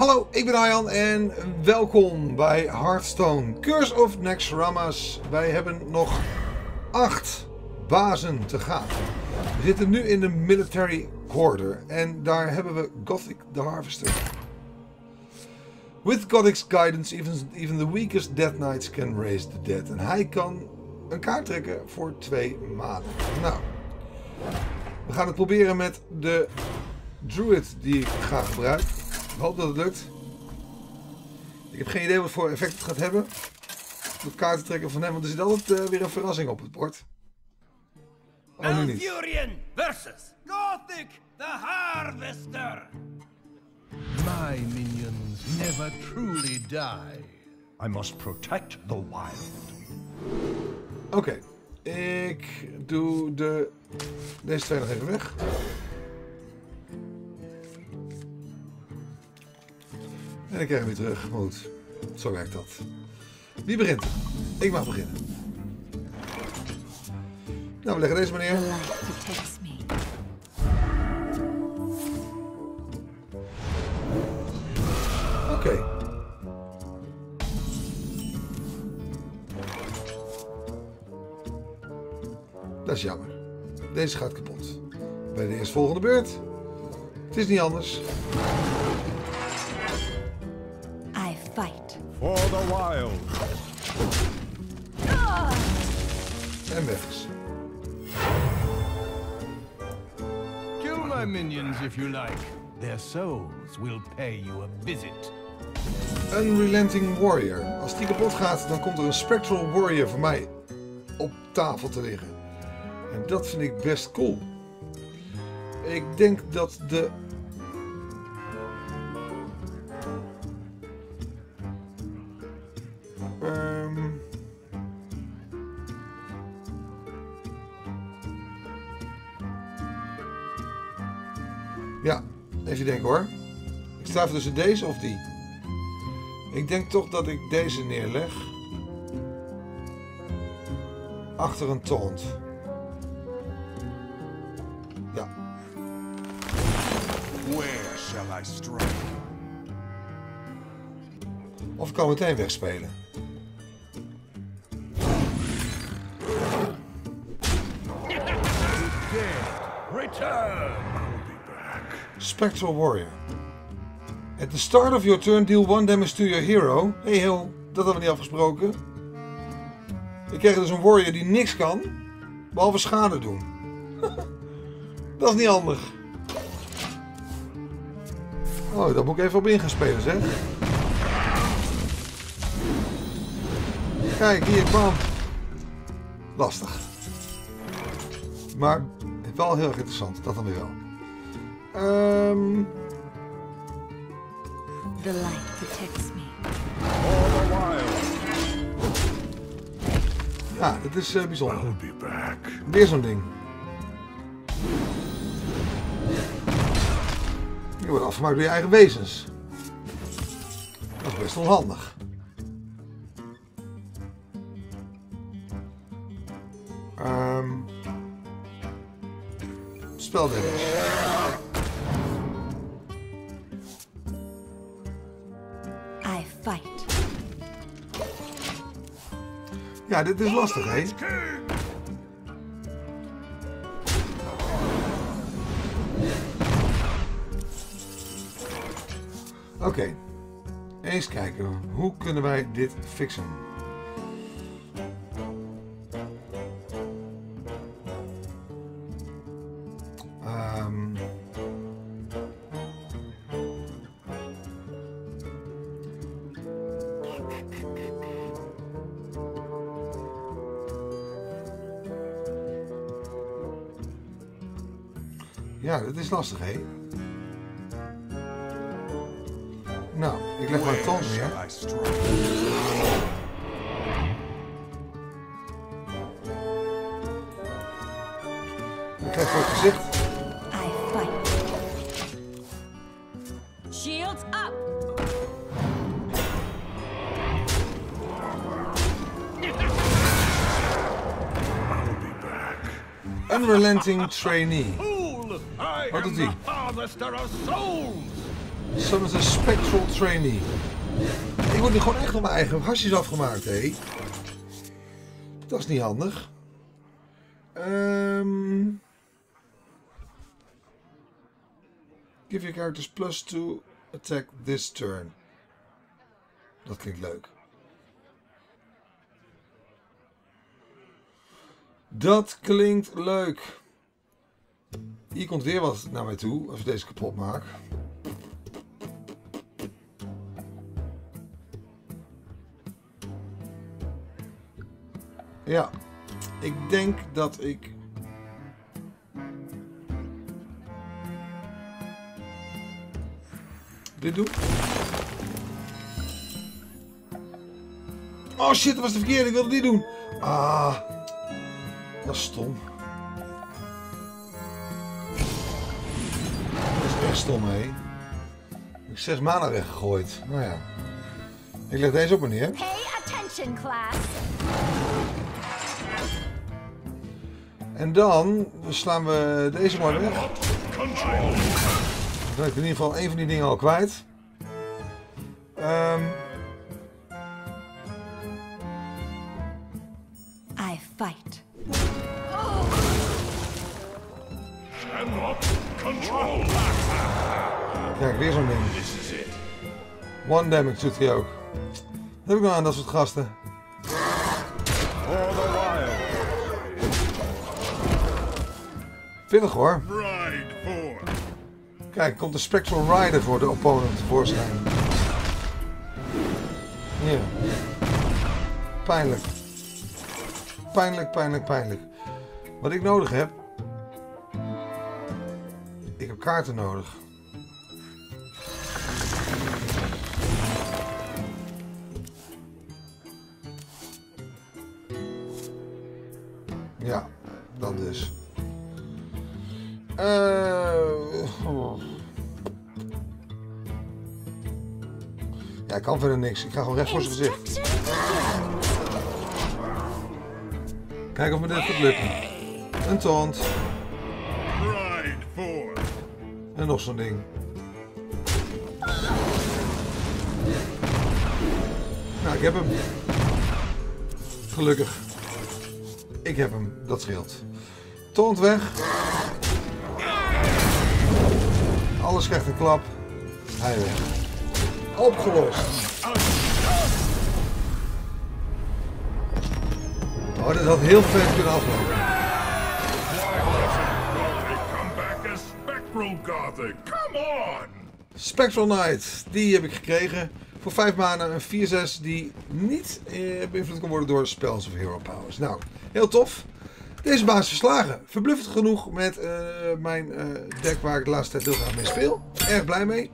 Hallo, ik ben Arjan en welkom bij Hearthstone Curse of Naxxramas. Wij hebben nog acht bazen te gaan. We zitten nu in de Military Quarter en daar hebben we Gothic the Harvester. With Gothic's guidance, even, even the weakest Death Knights can raise the dead. En hij kan een kaart trekken voor twee maanden. Nou, we gaan het proberen met de Druid die ik ga gebruiken. Ik hoop dat het lukt. Ik heb geen idee wat voor effect het gaat hebben. De kaarten trekken van hem, want er zit altijd uh, weer een verrassing op het bord. Oh, nu niet. versus Gothic the Harvester. My minions never truly die. I must protect the wild. Oké, okay. ik doe de, deze twee nog even weg. En ik krijg hem weer terug. Goed, zo werkt dat. Wie begint? Ik mag beginnen. Nou, we leggen deze meneer. Oké. Okay. Dat is jammer. Deze gaat kapot. Bij de eerstvolgende beurt. Het is niet anders. Wild. En weg is. Kill my minions if you like. Their souls will pay you a visit. Unrelenting Warrior. Als die kapot gaat, dan komt er een Spectral Warrior voor mij op tafel te liggen. En dat vind ik best cool. Ik denk dat de Even denken hoor. Ik sta even tussen deze of die. Ik denk toch dat ik deze neerleg. Achter een taunt. Ja. Where shall I strike? Of ik kan meteen wegspelen. Return! Spectral Warrior. At the start of your turn, deal one damage to your hero. Hey, heel, dat hadden we niet afgesproken. Ik krijg dus een warrior die niks kan, behalve schade doen. dat is niet handig. Oh, daar moet ik even op in gaan spelen, zeg. Kijk, hier, bam. Lastig. Maar wel heel erg interessant, dat dan weer wel. Um... The light protects me. All the while. Ja, dat is uh, bijzonder. I'll be back. Weer zo'n ding. Je wordt afgemaakt door je eigen wezens. Dat is best onhandig. Damage. Ja, dit is lastig, hè? Oké. Okay. Eens kijken. Hoe kunnen wij dit fixen? Ja, dat is lastig, hè? Nou, ik leg maar een tand neer. Ik krijg voor het gezicht. Shields up! Unrelenting trainee. Wat doet hij? Summons a Spectral Trainee. Ik word nu gewoon echt op mijn eigen hasjes afgemaakt, hé. Dat is niet handig. Ehm give your characters plus 2 attack this turn. Dat klinkt leuk. Dat klinkt leuk. Hier komt weer wat naar mij toe als ik deze kapot maak. Ja, ik denk dat ik. Dit doe. Oh shit, dat was de verkeerde. Ik wilde die doen. Ah, dat is stom. Echt stom, hé. Ik heb zes mana weggegooid. Nou ja. Ik leg deze op meneer. Pay attention, class. En dan slaan we deze maar weg. Dan ben ik in ieder geval één van die dingen al kwijt. Ehm, I fight. Kijk, weer zo'n ding. One damage doet hij ook. Dat heb ik nou aan dat soort gasten. Pittig hoor. Kijk, komt de Spectral Rider voor de opponent tevoorschijn. Hier. Pijnlijk. Pijnlijk, pijnlijk, pijnlijk. Wat ik nodig heb... Ik heb kaarten nodig. Ja, dat dus. Eh, oh. Ja, ik kan verder niks. Ik ga gewoon recht voor zijn gezicht. Kijk of me dit gaat lukken. Een for. En nog zo'n ding. Nou, ik heb hem. Gelukkig. Ik heb hem. Dat scheelt. Taunt weg. Alles krijgt een klap. Hij weg. Opgelost. Oh, dit had heel vet kunnen aflopen. Gothic. Come on! Spectral Knight, die heb ik gekregen. Voor 5 mana een 4-6 die niet eh, beïnvloed kan worden door spells of hero powers. Nou, heel tof. Deze baas verslagen. Verbluffend genoeg met eh, mijn eh, deck waar ik de laatste tijd heel mee speel. Erg blij mee.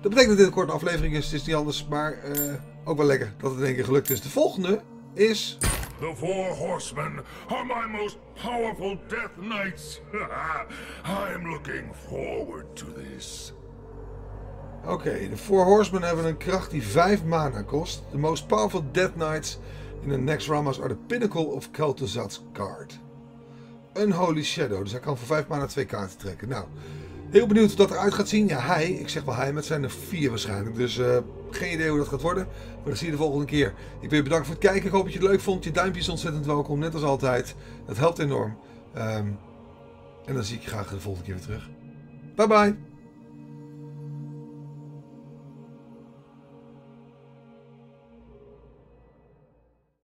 Dat betekent dat dit een korte aflevering is. Het is niet anders, maar eh, ook wel lekker dat het in één keer gelukt is. De volgende is... The Four Horsemen are my most powerful Death Knights. I'm looking forward to this. Oké, de Four Horsemen hebben een kracht die 5 mana kost. The most powerful Death Knights in the next Ramas are the pinnacle of Kel'Thuzad's card. Unholy Shadow, dus hij kan voor 5 mana twee kaarten trekken. Nou, heel benieuwd hoe dat eruit gaat zien. Ja, hij, ik zeg wel hij, met zijn er 4 waarschijnlijk. Dus eh, geen idee hoe dat gaat worden. Maar dat zie je de volgende keer. Ik wil je bedanken voor het kijken. Ik hoop dat je het leuk vond. Je duimpje is ontzettend welkom, net als altijd. Dat helpt enorm. Ehm, en dan zie ik je graag de volgende keer weer terug. Bye bye.